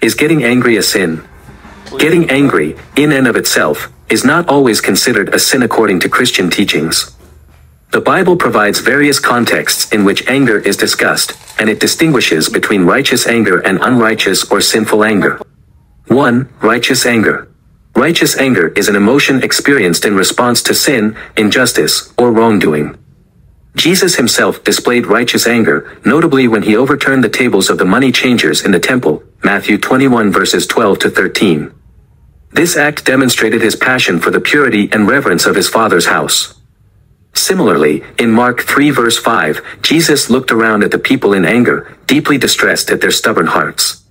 Is getting angry a sin? Getting angry, in and of itself, is not always considered a sin according to Christian teachings. The Bible provides various contexts in which anger is discussed, and it distinguishes between righteous anger and unrighteous or sinful anger. 1. Righteous anger. Righteous anger is an emotion experienced in response to sin, injustice, or wrongdoing. Jesus himself displayed righteous anger, notably when he overturned the tables of the money changers in the temple, Matthew 21 verses 12 to 13. This act demonstrated his passion for the purity and reverence of his Father's house. Similarly, in Mark 3 verse 5, Jesus looked around at the people in anger, deeply distressed at their stubborn hearts.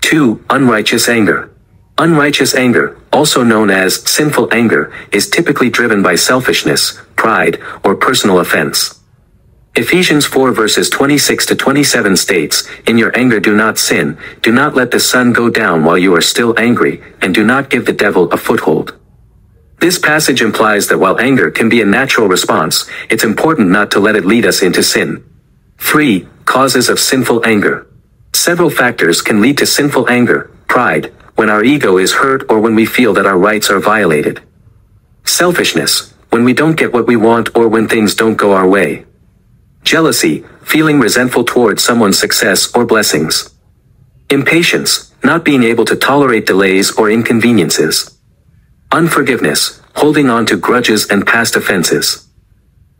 2. Unrighteous anger. Unrighteous anger, also known as sinful anger, is typically driven by selfishness, pride, or personal offense. Ephesians 4 verses 26 to 27 states, In your anger do not sin, do not let the sun go down while you are still angry, and do not give the devil a foothold. This passage implies that while anger can be a natural response, it's important not to let it lead us into sin. 3. Causes of sinful anger. Several factors can lead to sinful anger, pride, when our ego is hurt or when we feel that our rights are violated. Selfishness, when we don't get what we want or when things don't go our way. Jealousy, feeling resentful towards someone's success or blessings. Impatience, not being able to tolerate delays or inconveniences. Unforgiveness, holding on to grudges and past offenses.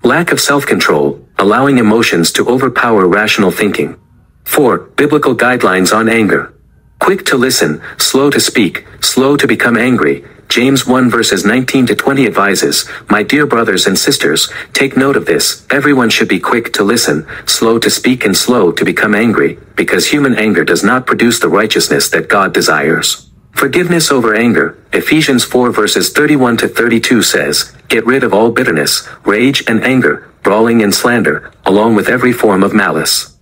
Lack of self-control, allowing emotions to overpower rational thinking. 4. Biblical guidelines on anger. Quick to listen, slow to speak, slow to become angry, James 1 verses 19 to 20 advises, My dear brothers and sisters, take note of this, everyone should be quick to listen, slow to speak and slow to become angry, because human anger does not produce the righteousness that God desires. Forgiveness over anger, Ephesians 4 verses 31 to 32 says, Get rid of all bitterness, rage and anger, brawling and slander, along with every form of malice.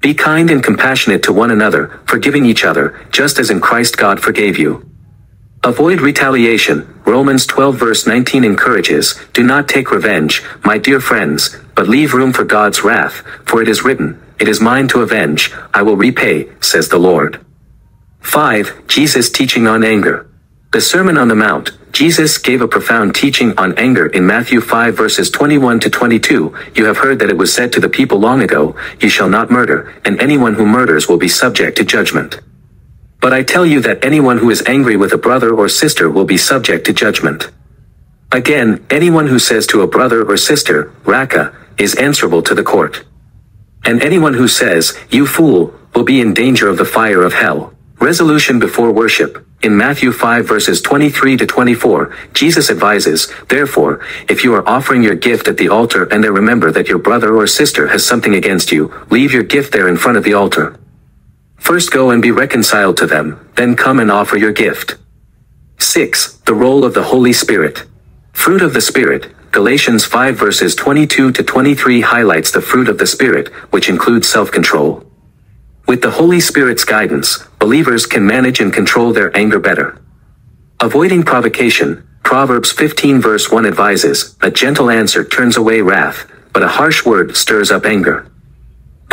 Be kind and compassionate to one another, forgiving each other, just as in Christ God forgave you. Avoid retaliation. Romans 12 verse 19 encourages, Do not take revenge, my dear friends, but leave room for God's wrath, for it is written, It is mine to avenge, I will repay, says the Lord. 5. Jesus teaching on anger. The Sermon on the Mount, Jesus gave a profound teaching on anger in Matthew 5 verses 21 to 22. You have heard that it was said to the people long ago, You shall not murder, and anyone who murders will be subject to judgment. But I tell you that anyone who is angry with a brother or sister will be subject to judgment. Again, anyone who says to a brother or sister, Raca, is answerable to the court. And anyone who says, You fool, will be in danger of the fire of hell. Resolution before worship. In Matthew 5 verses 23 to 24, Jesus advises, Therefore, if you are offering your gift at the altar and there remember that your brother or sister has something against you, leave your gift there in front of the altar. First go and be reconciled to them, then come and offer your gift. 6. The role of the Holy Spirit. Fruit of the Spirit. Galatians 5 verses 22 to 23 highlights the fruit of the Spirit, which includes self-control. With the Holy Spirit's guidance, believers can manage and control their anger better. Avoiding provocation. Proverbs 15 verse 1 advises, A gentle answer turns away wrath, but a harsh word stirs up anger.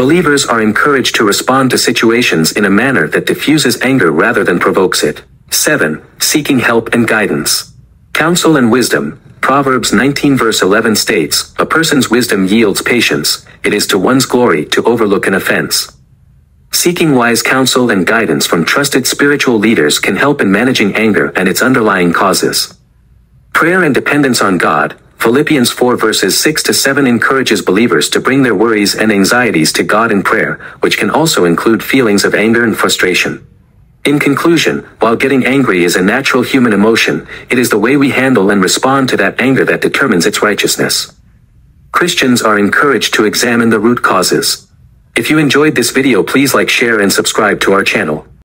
Believers are encouraged to respond to situations in a manner that diffuses anger rather than provokes it. 7. Seeking help and guidance. Counsel and wisdom. Proverbs 19 verse 11 states, A person's wisdom yields patience, it is to one's glory to overlook an offense. Seeking wise counsel and guidance from trusted spiritual leaders can help in managing anger and its underlying causes. Prayer and dependence on God, Philippians 4 verses 6 to 7 encourages believers to bring their worries and anxieties to God in prayer, which can also include feelings of anger and frustration. In conclusion, while getting angry is a natural human emotion, it is the way we handle and respond to that anger that determines its righteousness. Christians are encouraged to examine the root causes. If you enjoyed this video please like share and subscribe to our channel.